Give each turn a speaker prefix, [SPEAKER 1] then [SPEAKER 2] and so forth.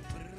[SPEAKER 1] que